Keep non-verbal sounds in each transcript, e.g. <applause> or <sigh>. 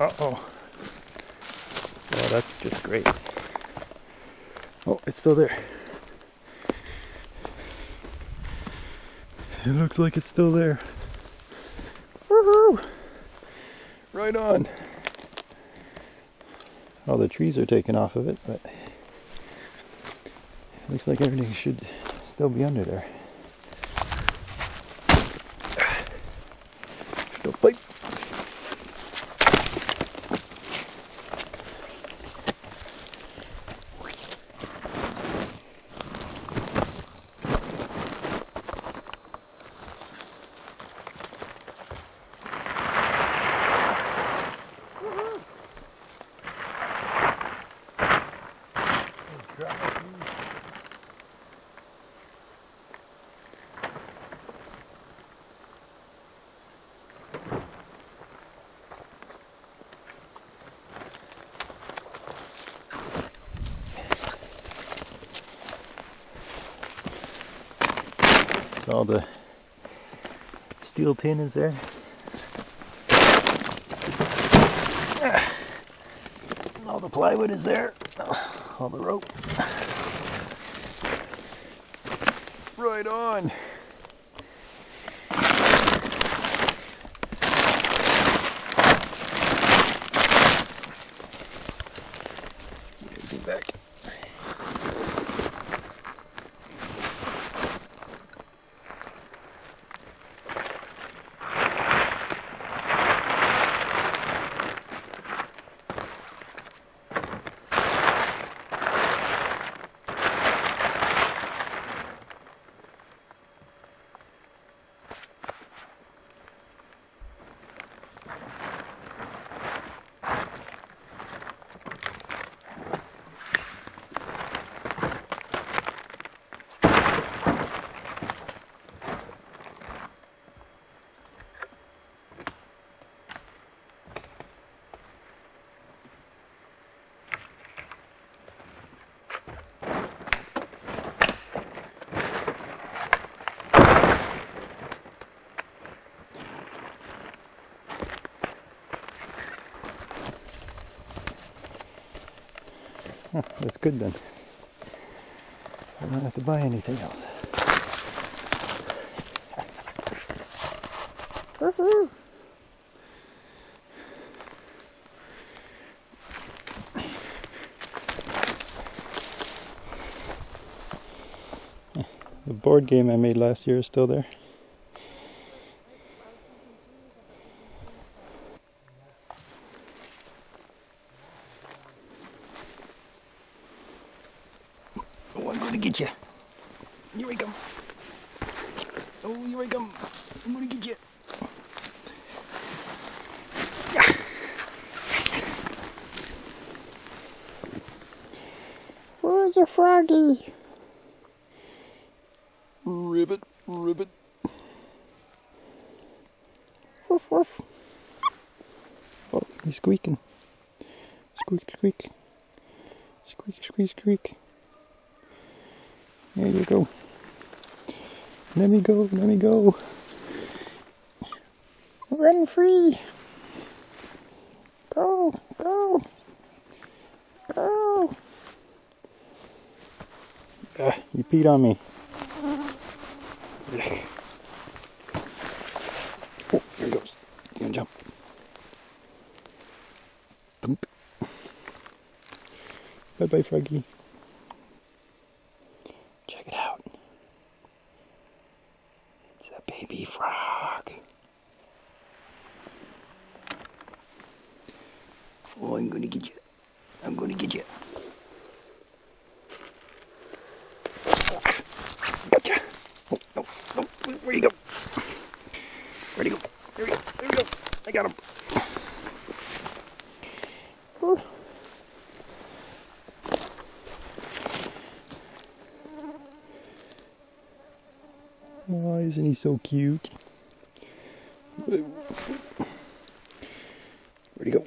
Uh-oh. Well, that's just great. Oh, it's still there. It looks like it's still there. Woohoo! Right on. All the trees are taken off of it, but it looks like everything should still be under there. Still bite. All the steel tin is there. All the plywood is there. All the rope. Right on. <laughs> That's good then. I don't have to buy anything else. The board game I made last year is still there. Oh, I'm gonna get you. Here I come. Oh, here I come. I'm gonna get you. Yeah. Where's the froggy? Ribbit, ribbit. Woof woof. Oh, he's squeaking. Squeak, squeak. Squeak, squeak, squeak. There you go. Let me go, let me go. Run free. Go, go. Go. Ah, you peed on me. Oh, here he goes. Gonna jump. Thump. Bye bye, Froggy. I'm gonna get you. I'm gonna get you. Gotcha. Oh, no, no. Where, he go? Where'd he go? There he go. There he go. I got him. Whew. Oh, isn't he so cute? Where'd he go?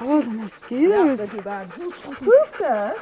oh, mas que cute. Yeah,